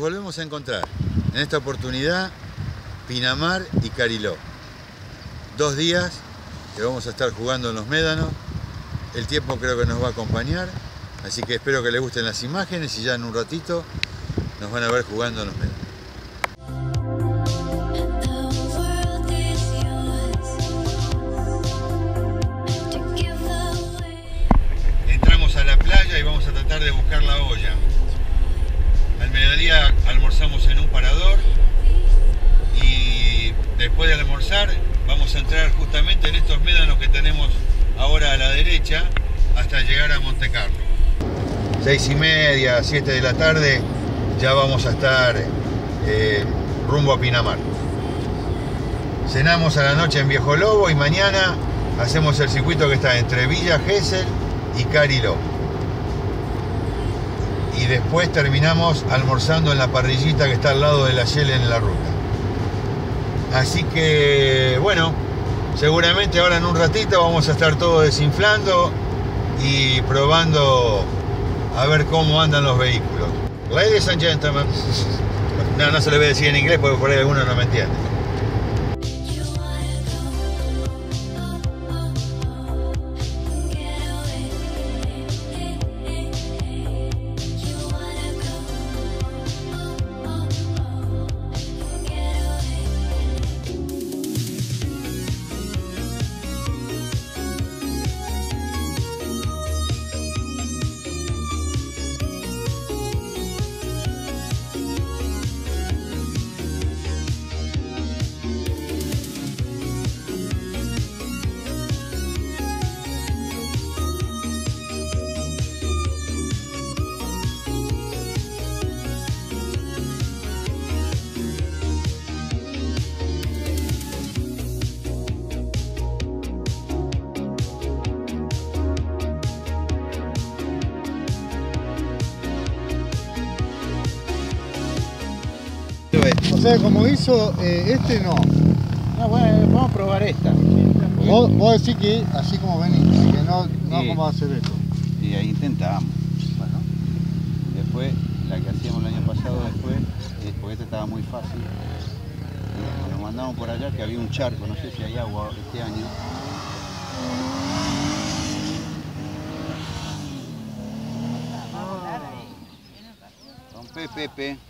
volvemos a encontrar. En esta oportunidad, Pinamar y Cariló. Dos días que vamos a estar jugando en los médanos. El tiempo creo que nos va a acompañar. Así que espero que les gusten las imágenes y ya en un ratito nos van a ver jugando en los médanos. 6 y media, 7 de la tarde, ya vamos a estar eh, rumbo a Pinamar. Cenamos a la noche en Viejo Lobo y mañana hacemos el circuito que está entre Villa Gesell y Cariló. Y después terminamos almorzando en la parrillita que está al lado de la Shell en la ruta. Así que, bueno, seguramente ahora en un ratito vamos a estar todo desinflando y probando a ver cómo andan los vehículos. Ladies and gentlemen. No, no se le voy a decir en inglés porque por ahí alguno no me entiende. O sea, como hizo eh, este, no. No, bueno, vamos a probar esta. Vos, vos decís que así como venís, que no, no Sí. como hacer esto. Y ahí intentamos. Bueno. Después, la que hacíamos el año pasado después, eh, porque esta estaba muy fácil. y Nos mandamos por allá que había un charco, no sé si hay agua este año. Don Pepe, Pepe.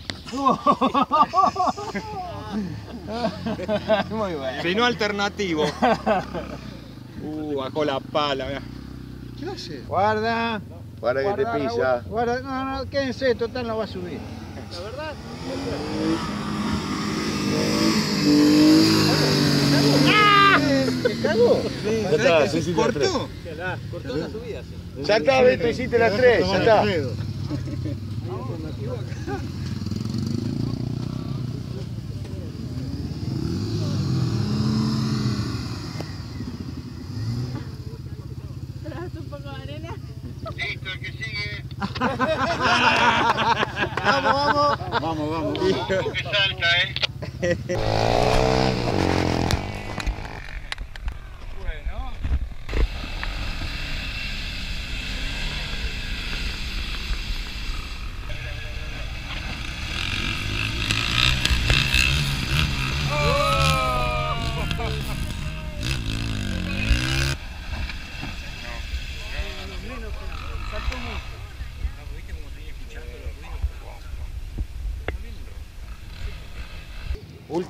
Muy bueno. Si no alternativo. Uh, bajó la pala, mirá. ¿Qué hace? Guarda. Para que te Guarda, no, no, quédense, total no va a subir. ¿La verdad? ¿Te cagó? Ya está, sí, sí, la tres. ¿Cortó? Ya está, Beto, hiciste las tres, ya está. Vamos, vamos. Salta, ¿eh?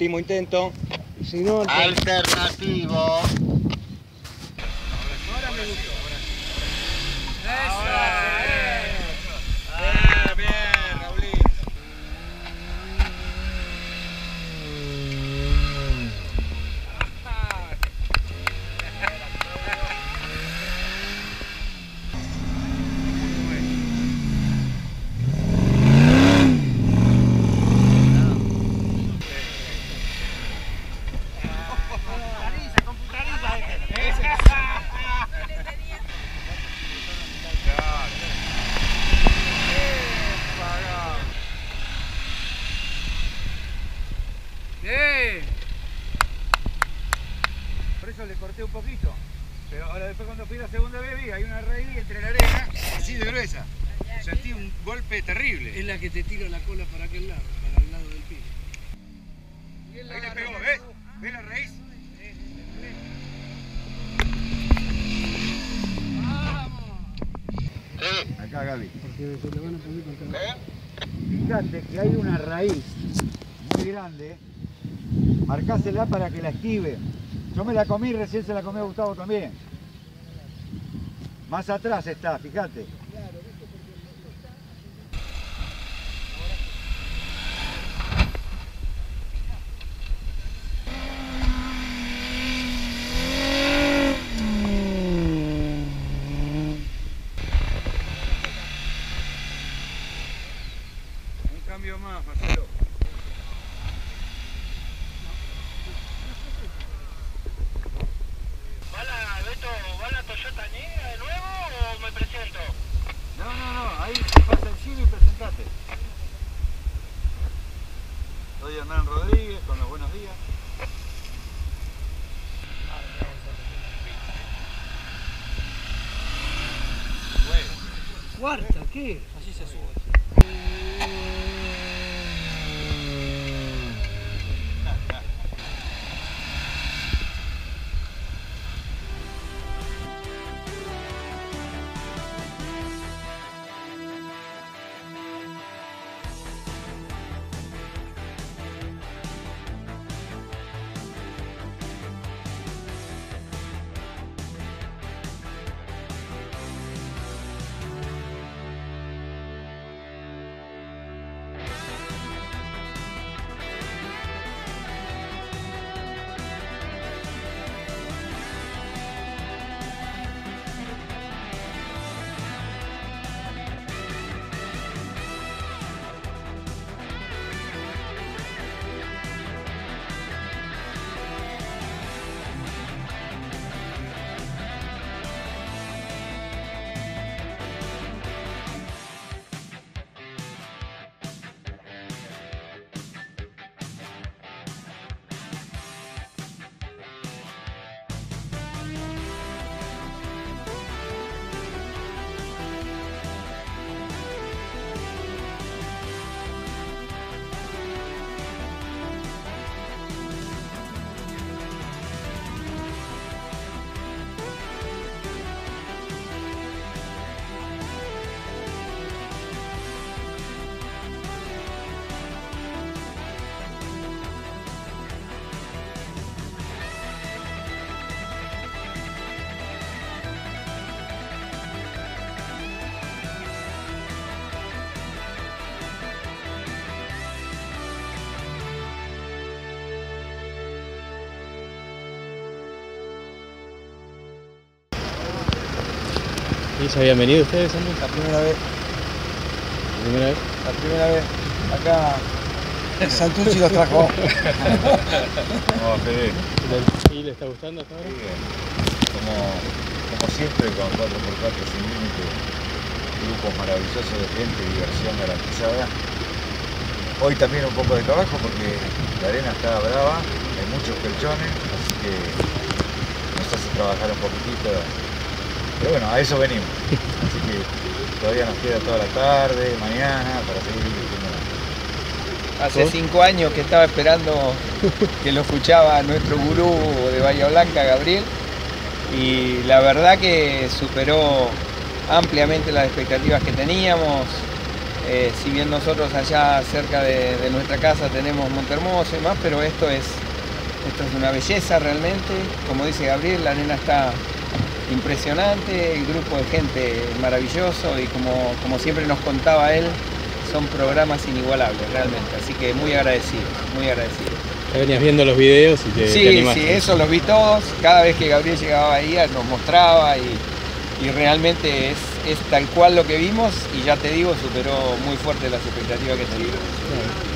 Último intento. Si no, Alternativo. Bien, bien, Raulín. eso le corté un poquito. Pero ahora después cuando fui la segunda vez vi, hay una raíz entre la arena, así de gruesa. Sentí un golpe terrible. Es la que te tira la cola para aquel lado, para el lado del pino. Ahí le pegó, ¿ves? ¿Ves la raíz? Acá, Gaby. Porque se le van a poner contra Fíjate que hay una raíz muy grande. Marcásela para que la esquive. Yo me la comí, recién se la comió Gustavo también. Más atrás está, fíjate. Un cambio más, Marcelo. ¿Va la, Beto, ¿va la Toyota negra de nuevo o me presento? No, no, no, ahí te pasa el giro y presentate. Soy Hernán Rodríguez, con los buenos días. Cuarta, ¿qué? Así se sube. Se habían venido ustedes, Sandy? La primera vez, ¿La primera vez? la primera vez. Acá Santucci los trajo. No, Fede, ¿Y le está gustando hasta ahora? como, como siempre con 4x4 sin límite, grupos maravillosos de gente, diversión garantizada. Hoy también un poco de trabajo porque la arena está brava, hay muchos colchones, así que nos hace trabajar un poquitito. Pero bueno, a eso venimos. Así que todavía nos queda toda la tarde, mañana, para seguir divirtiéndonos. Hace cinco años que estaba esperando que lo escuchaba nuestro gurú de Bahía Blanca, Gabriel, y la verdad que superó ampliamente las expectativas que teníamos. Eh, si bien nosotros allá cerca de, de nuestra casa tenemos Montermoso y más, pero esto es, esto es una belleza realmente. Como dice Gabriel, la arena está impresionante, el grupo de gente maravilloso y como, como siempre nos contaba él, son programas inigualables realmente. Así que muy agradecidos, muy agradecidos. Ya venías viendo los videos y te, te Sí, animaste. sí, eso los vi todos. Cada vez que Gabriel llegaba ahí nos mostraba y, y realmente es, es tal cual lo que vimos y ya te digo, superó muy fuerte las expectativas que teníamos.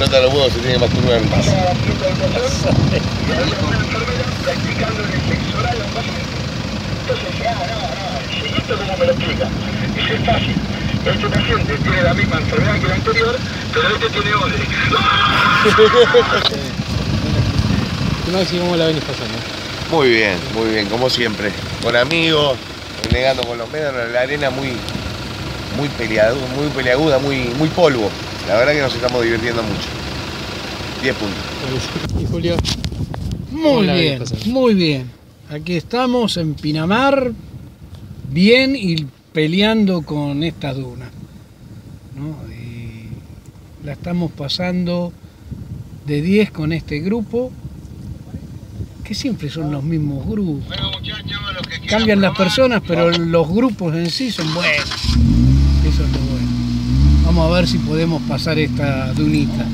Le explota los huevos, se tiene que masturbar en paz. ¿Y esto cómo me lo explica? Es fácil. Este paciente tiene la misma enfermedad que el anterior, pero este tiene odre. ¿Qué más y cómo la venís pasando? Muy bien, muy bien, como siempre. Con amigos, negando con los medios, la arena muy, muy peleaguda, muy peleaguda, muy, muy polvo. La verdad que nos estamos divirtiendo mucho. 10 puntos. ¿Y Julio? Muy Hola, bien, muy bien. Aquí estamos en Pinamar, bien y peleando con estas dunas. ¿no? Y la estamos pasando de 10 con este grupo, que siempre son los mismos grupos. Cambian las personas, pero los grupos en sí son buenos. Eso es lo bueno. Vamos a ver si podemos pasar esta dunita.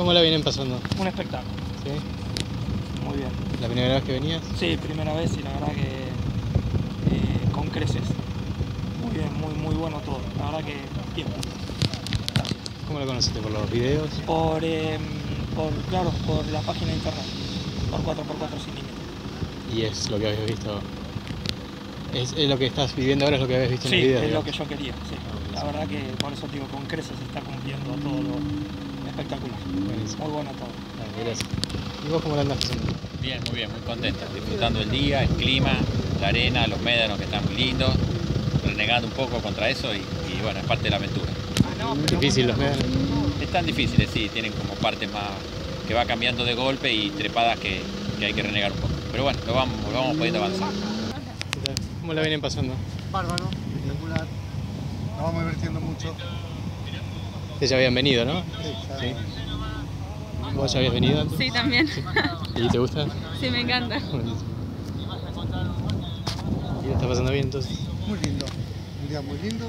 Cómo la vienen pasando? Un espectáculo. ¿Sí? Muy bien. ¿La primera vez que venías? Sí, primera vez y la verdad que eh, con creces. Muy bien, muy, muy bueno todo. La verdad que bien. ¿Cómo la conociste? ¿Por los videos? Por, eh, por, claro, por la página de internet. Por 4x4 sin límite. Y es lo que habías visto. Es, es lo que estás viviendo ahora, es lo que habías visto Sí, en el video. es lo que yo quería, sí. La verdad que por eso digo, con creces se está cumpliendo todo lo espectacular. Buenísimo. Muy bueno todo. Dale, gracias. ¿Y vos cómo la andás pasando? Bien, muy bien, muy contento, disfrutando el día, el clima, la arena, los médanos que están muy lindos, renegando un poco contra eso y, y bueno, es parte de la aventura. Difícil los médanos. Están difíciles, sí, tienen como partes más que va cambiando de golpe y trepadas que, que hay que renegar un poco. Pero bueno, lo vamos, lo vamos pudiendo avanzar. ¿Cómo la vienen pasando? Bárbaro, espectacular. Nos vamos divirtiendo mucho. Ustedes ya habían venido, ¿no? Sí. ¿Vos ya habías venido antes? Sí, también. ¿Y te gusta? Sí, me encanta. ¿Y la estás pasando bien entonces? Muy lindo. Un día muy lindo.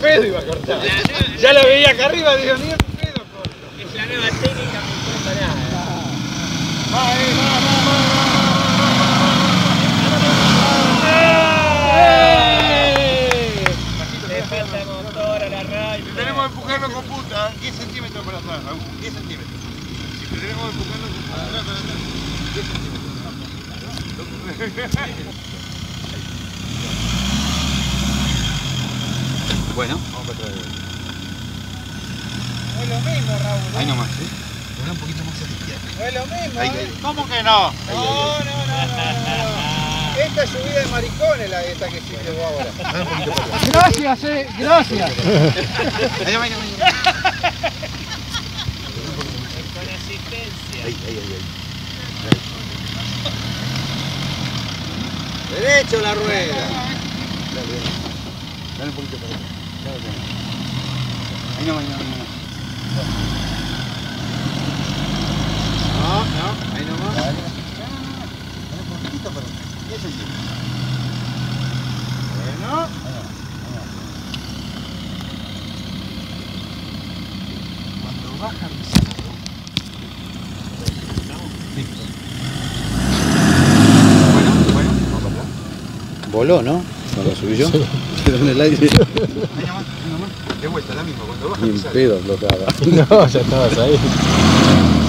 Pedo iba a cortar. La- Ya la veía acá arriba, digo, ni en pedo corto. Es la nueva técnica, no importa nada. Va, eh, va, va, va. Tenemos que empujarlo con punta, 10 centímetros para atrás, Raúl, 10 centímetros. Si tenemos que empujarlo con para atrás, 10 centímetros. Bueno, vamos para atrás. No es lo mismo, Raúl. ¿eh? Ahí nomás, ¿sí? Poné un poquito más a la izquierda. No es lo mismo. Ahí, ¿eh? ahí. ¿Cómo que no? No, no, no, no, no. Esta es subida de maricones la esta que hiciste vos ahora. Un poquito para atrás. Gracias, eh, gracias. Ahí, ahí, ahí, ahí. Con asistencia. Ahí, ahí, ahí, ahí. Derecho la rueda. Dale, dale. Dale un poquito para atrás. Ahí nomás, ahí nomás, ahí nomás. No, no, ahí nomás. Un para atrás. 10 centímetros. Bueno. Cuando baja pisado. Bueno, bueno, atrás. Voló, ¿no? Cuando subí yo. Quedó en el aire. De vuelta, la misma. Cuando baja Ni en pedo flotaba. No, ya estabas ahí.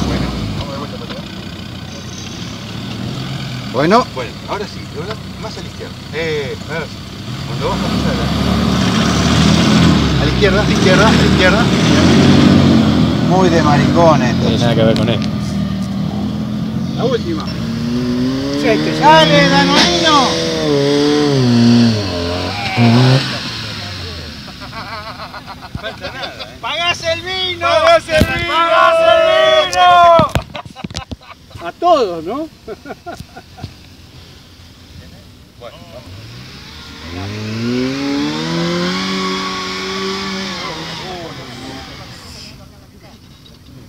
Bueno, vamos de vuelta para atrás. Bueno, Bueno, ahora sí, más a la izquierda. Eh, ahora sí. Cuando baja pisado. a la izquierda, a la izquierda, a la izquierda. Muy de maricones. No tiene nada que ver con él. La última. ¡Dale, Danonino! Falta nada, ¿eh? ¡Pagás el vino! ¡Pagás el vino! ¡Pagás el vino! A todos, ¿no?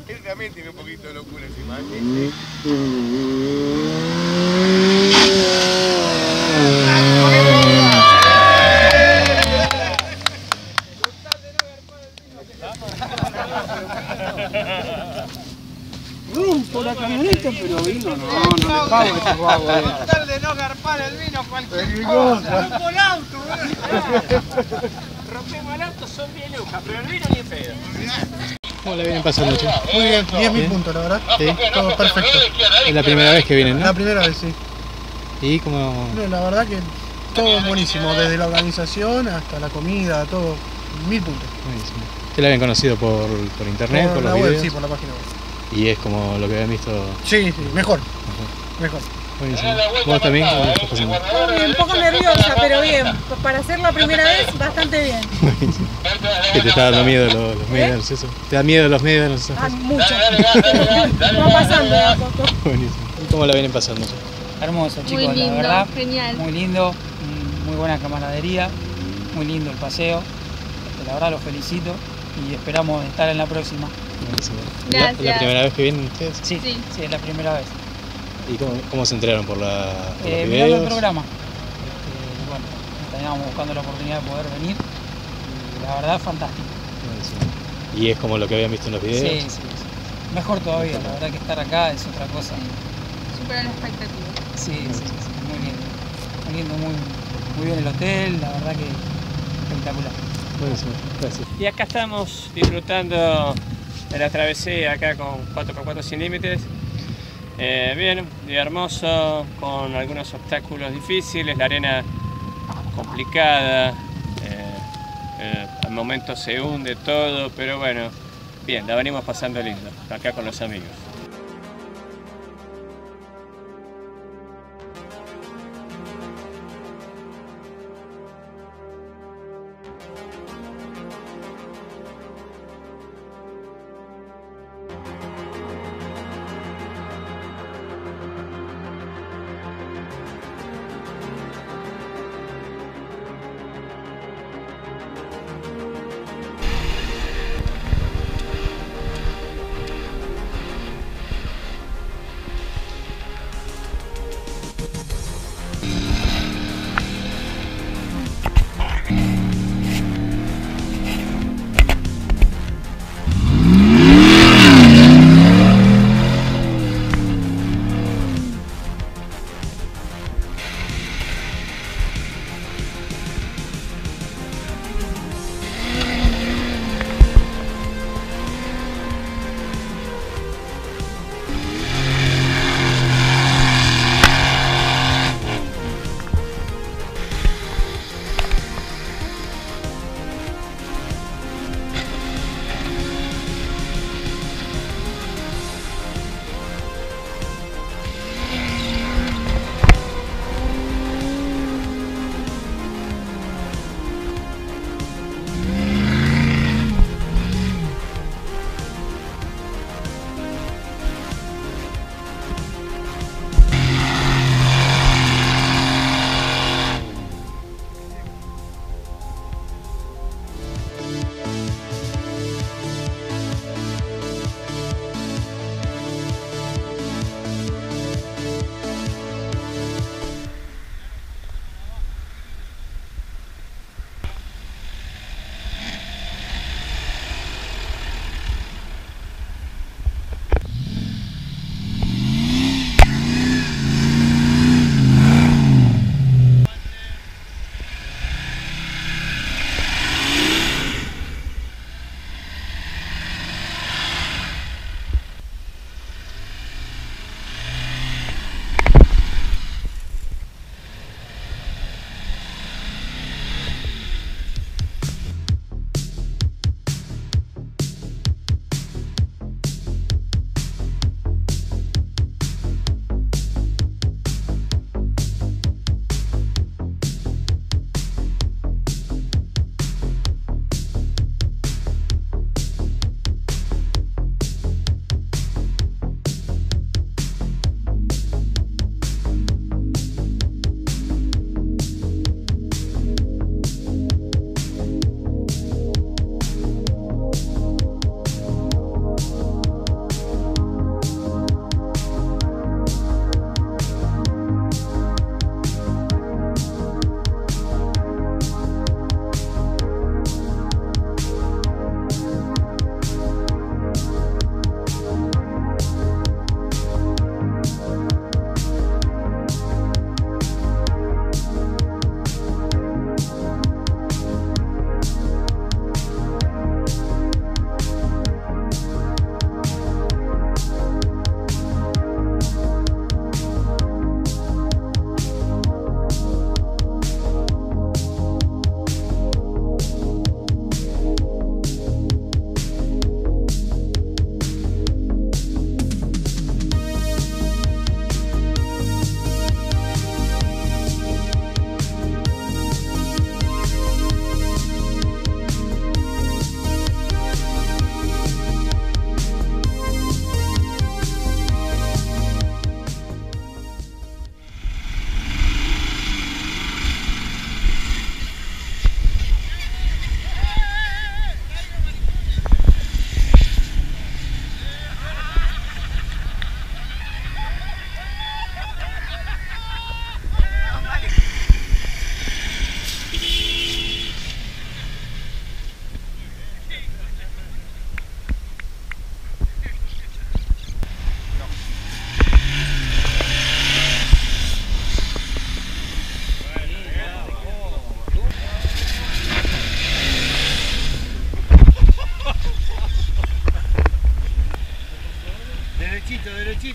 Él también tiene un poquito de locura encima. ¿eh? Rumpo la camioneta, pero vino no, Con tal de no garpar el vino, cualquier cosa. Rompo el auto, boludo. Rompemos el auto, son 10 lucas, pero el vino ni pedo. ¿Cómo la vienen pasando, che? Muy bien, 10.000 puntos, la verdad. Sí. Todo perfecto. Es la primera vez que vienen, La ¿no? primera vez, sí. Y como... No, La verdad que todo buenísimo, desde la organización hasta la comida, todo. Mil puntos. Buenísimo. ¿Te la habían conocido por, por internet, por, por la los web, videos? sí, por la página web. Y es como lo que habían visto. Sí, sí, mejor. Mejor. Buenísimo. ¿Vos también? ¿Cómo lo estás pasando? Todo bien, un poco nerviosa, pero bien. Para hacer la primera vez, bastante bien. ¿Que te está dando miedo los, los médanos, eso? ¿Te da miedo los médanos? esas Ah, mucho. Va pasando de a poco. Buenísimo. ¿Y cómo la vienen pasando? Hermoso, Muy chicos, lindo, la verdad. genial. Muy lindo, mm, muy buena camaradería, muy lindo el paseo. La verdad los felicito y esperamos estar en la próxima. ¿La, Gracias. la primera vez que vienen ustedes? Sí, Sí. sí, es la primera vez. ¿Y cómo, cómo se enteraron? ¿Por, la, por Eh, los mirando el videos? programa. Este, bueno, estábamos buscando la oportunidad de poder venir y la verdad fantástico. ¿Y es como lo que habían visto en los Sí, videos? sí, sí. Mejor todavía, la verdad que estar acá es otra cosa. Superó la expectativa. Sí, sí, sí, sí, muy lindo. Muy lindo, muy, muy bien el hotel, la verdad que espectacular. Buenísimo, gracias. Y acá estamos disfrutando de la travesía acá con 4x4 sin límites. Eh, bien, día hermoso, con algunos obstáculos difíciles, la arena complicada, eh, eh, al momento se hunde todo, pero bueno, bien, la venimos pasando lindo, acá con los amigos.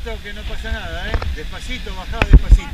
Derechito, que no pasa nada, ¿eh? Despacito, bajá despacito.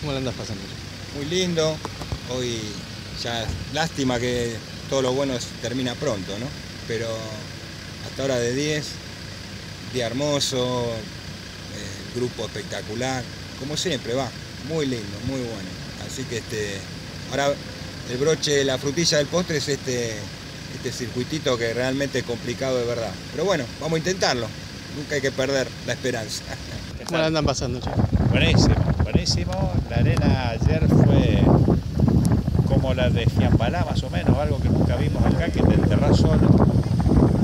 ¿Cómo la andas pasando? Muy lindo. Hoy ya lástima que todo lo bueno termina pronto, ¿no? Pero hasta ahora de 10, día hermoso, eh, grupo espectacular, como siempre, va, muy lindo, muy bueno. Así que este, ahora el broche, la frutilla del postre es este, este circuitito que realmente es complicado de verdad. Pero bueno, vamos a intentarlo. Nunca hay que perder la esperanza. ¿Cómo la andan pasando, che? Buenísimo, buenísimo. La arena ayer fue como la de Fiambalá, más o menos, algo que nunca vimos acá, que te enterrás solo.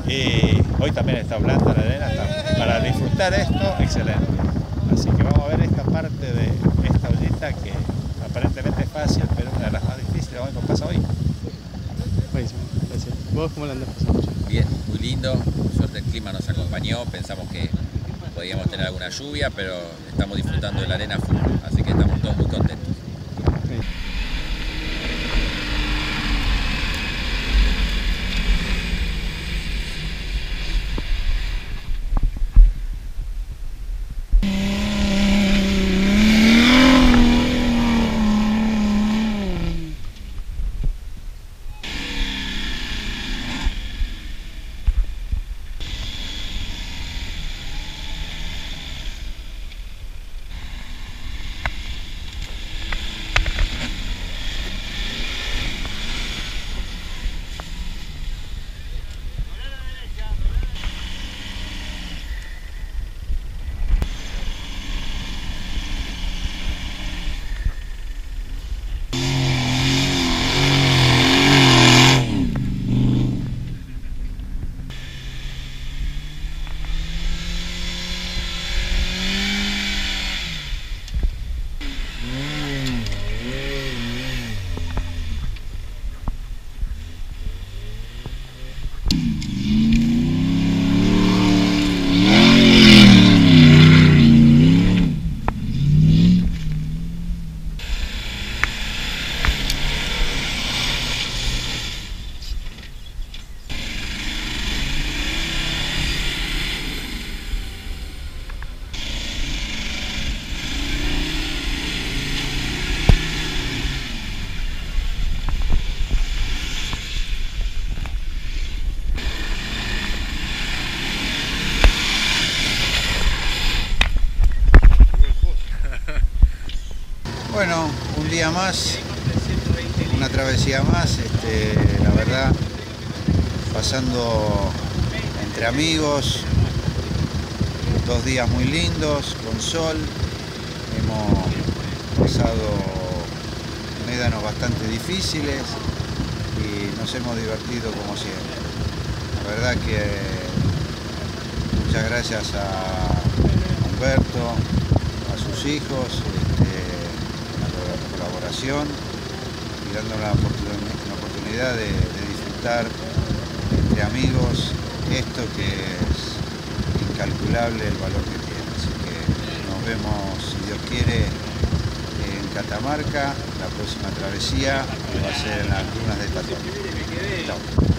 Y hoy también está blanda la arena, está- para disfrutar esto, excelente. Así que vamos a ver esta parte de esta ollita que aparentemente es fácil, pero una de las más difíciles vamos a ver qué pasa hoy. Buenísimo, gracias. ¿Vos cómo la andas pasando? Bien, muy lindo. Por suerte el clima nos acompañó. Pensamos que podíamos tener alguna lluvia, pero estamos disfrutando de la arena full. Así que estamos todos muy contentos. Bueno, un día más, una travesía más, este, la verdad, pasando entre amigos, dos días muy lindos, con sol, hemos pasado médanos bastante difíciles y nos hemos divertido como siempre. La verdad que muchas gracias a Humberto, a sus hijos, y dándonos la, oportun- la oportunidad de, disfrutar entre amigos esto que es incalculable el valor que tiene. Así que nos vemos, si Dios quiere, en Catamarca, la próxima travesía va a ser en las dunas de Tatón.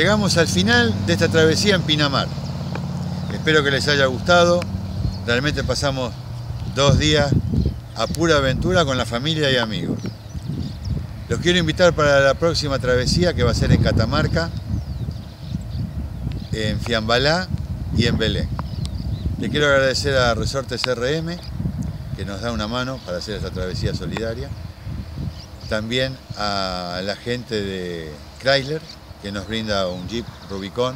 Llegamos al final de esta travesía en Pinamar. Espero que les haya gustado. Realmente pasamos dos días a pura aventura con la familia y amigos. Los quiero invitar para la próxima travesía que va a ser en Catamarca, en Fiambalá y en Belén. Le quiero agradecer a Resortes RM que nos da una mano para hacer esta travesía solidaria. También a la gente de Chrysler que nos brinda un Jeep Rubicon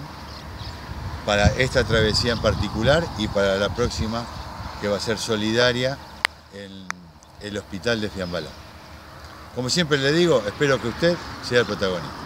para esta travesía en particular y para la próxima que va a ser solidaria en el hospital de Fiambalá. Como siempre le digo, espero que usted sea el protagonista.